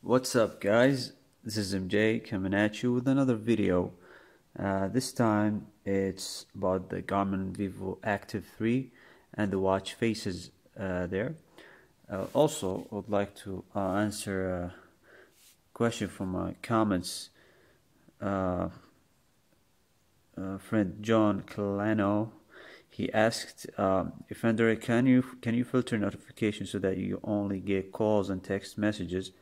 What's up guys? This is MJ coming at you with another video. Uh, this time it's about the Garmin Vivoactive 3 and the watch faces uh, there. Uh, also, I would like to uh, answer a question from my comments. Uh, uh, friend John Calano he asked um, if Android can you can you filter notifications so that you only get calls and text messages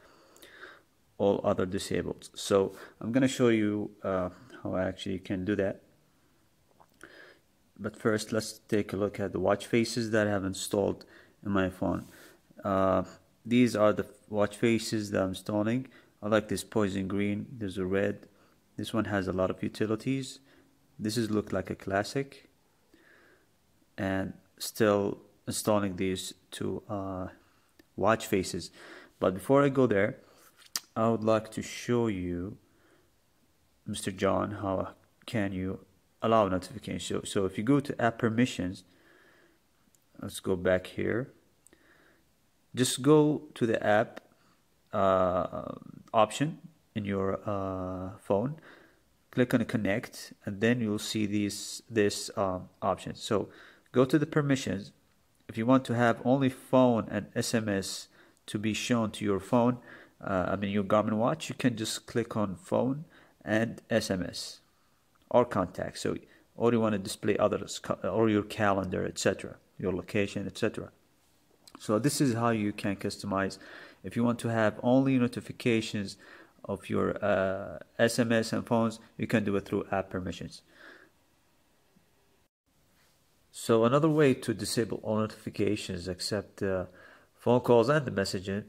all other disabled. So I'm gonna show you uh, how I actually can do that. But first let's take a look at the watch faces that I have installed in my phone. Uh, these are the watch faces that I'm installing. I like this poison green there's a red. This one has a lot of utilities. This is look like a classic. And still installing these two uh, watch faces. But before I go there I would like to show you Mr. John how can you allow notifications? So, so if you go to app permissions let's go back here. Just go to the app uh, option in your uh, phone click on connect and then you'll see these this um, option. So go to the permissions. If you want to have only phone and SMS to be shown to your phone uh, I mean your Garmin watch you can just click on phone and SMS or contact. So or you want to display others or your calendar etc your location etc so this is how you can customize. If you want to have only notifications of your uh, SMS and phones you can do it through app permissions. So another way to disable all notifications except uh, phone calls and the messaging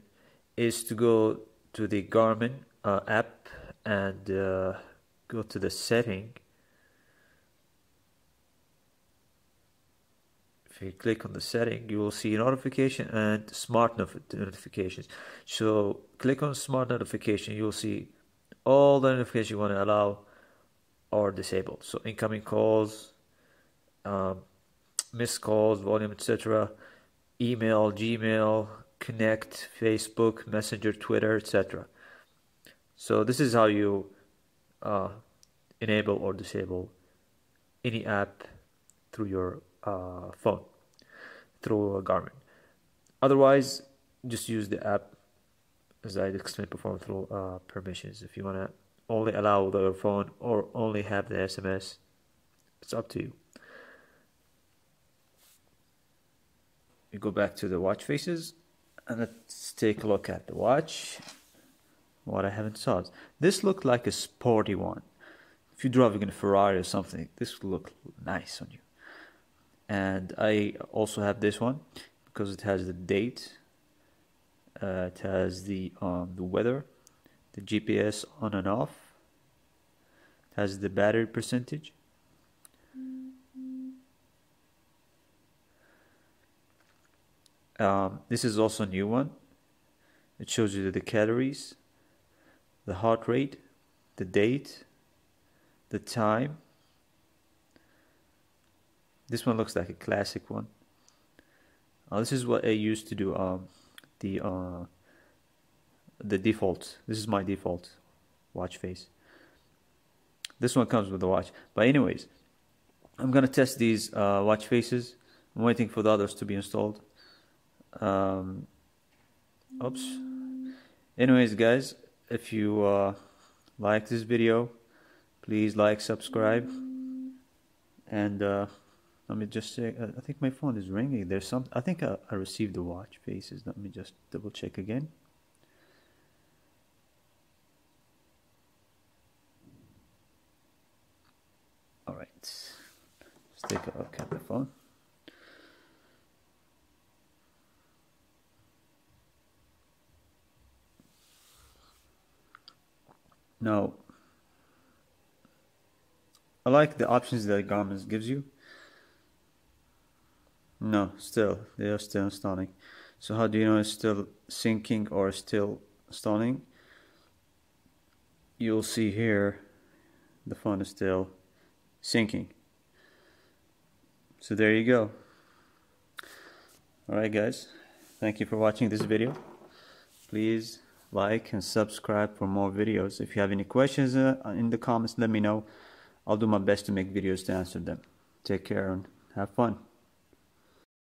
is to go to the Garmin uh, app and uh, go to the setting. If you click on the setting you will see notification and smart notifications. So click on smart notification you'll see all the notifications you want to allow or disable so incoming calls um, missed calls volume etc email gmail Connect, Facebook, Messenger, Twitter, etc. So this is how you uh, enable or disable any app through your uh, phone, through a Garmin. Otherwise, just use the app as I explained before through uh, permissions. If you want to only allow the phone or only have the SMS, it's up to you. You go back to the watch faces let's take a look at the watch what I have installed this looked like a sporty one. If you're driving in a Ferrari or something this will look nice on you. And I also have this one because it has the date uh, it has the um, the weather the GPS on and off. It has the battery percentage Um, this is also a new one. It shows you the calories, the heart rate, the date, the time. This one looks like a classic one. Uh, this is what I used to do. Um, the uh, the default. This is my default watch face. This one comes with the watch. But anyways, I'm gonna test these uh, watch faces. I'm waiting for the others to be installed um, oops. Anyways guys if you uh, like this video please like subscribe and uh, let me just say I think my phone is ringing. There's some I think I, I received the watch faces. Let me just double check again. Alright let's take a look at the phone Now, I like the options that Garmin gives you. No, still, they are still stunning. So how do you know it's still syncing or still stunning? You'll see here the phone is still syncing. So there you go. Alright guys, thank you for watching this video. Please like and subscribe for more videos. If you have any questions uh, in the comments, let me know. I'll do my best to make videos to answer them. Take care and have fun.